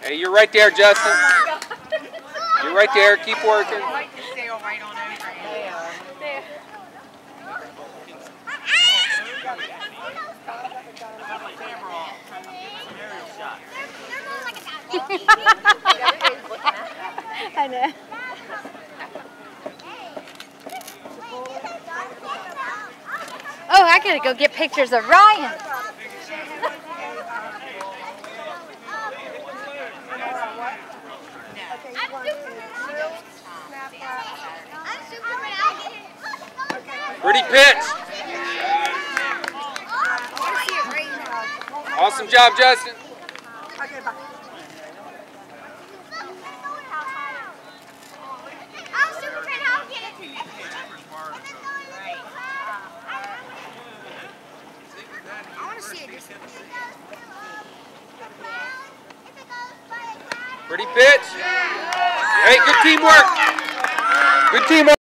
Hey, you're right there, Justin. You're right there. Keep working. I know. Oh, I gotta go get pictures of Ryan. Pretty pitch. Awesome job, Justin. Pretty pitch. Hey, good teamwork. Good teamwork.